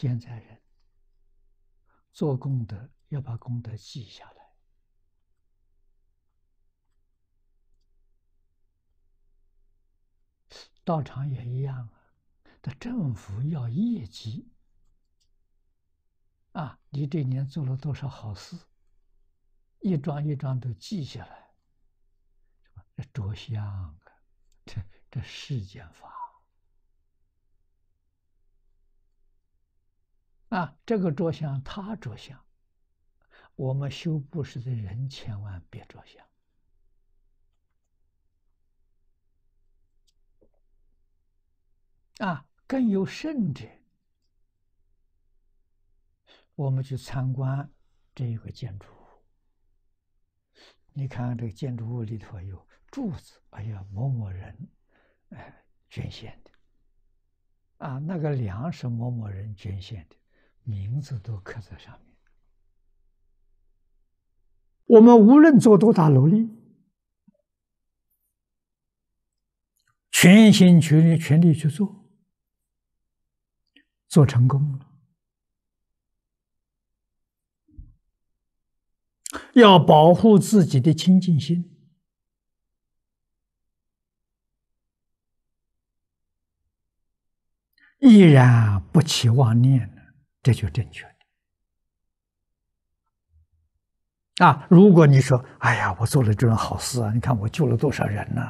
现在人做功德要把功德记下来，道场也一样啊。的政府要业绩啊，你这年做了多少好事，一桩一桩都记下来，这着相啊，这这世间法。啊，这个着想，他着想，我们修布施的人千万别着想。啊，更有甚者，我们去参观这一个建筑物，你看这个建筑物里头有柱子，哎呀，某某人哎捐献的，啊，那个梁是某某人捐献的。名字都刻在上面。我们无论做多大努力，全心全力、全力去做，做成功了，要保护自己的清净心，依然不起妄念。这就正确的啊！如果你说：“哎呀，我做了这种好事啊！你看我救了多少人呢？”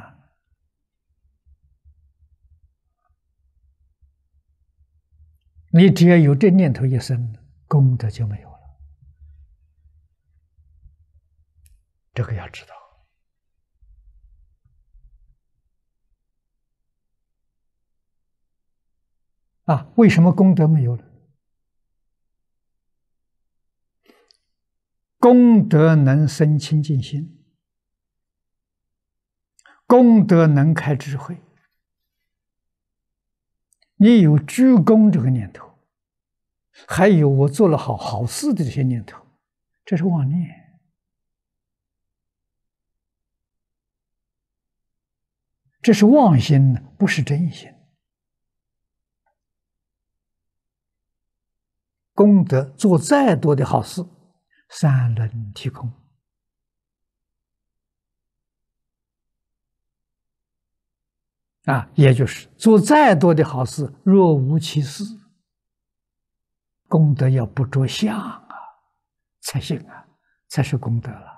你只要有这念头一生，功德就没有了。这个要知道啊！为什么功德没有了？功德能生清净心，功德能开智慧。你有鞠躬这个念头，还有我做了好好事的这些念头，这是妄念，这是妄心，不是真心。功德做再多的好事。三轮体空啊，也就是做再多的好事，若无其事，功德要不着相啊，才行啊，才是功德了。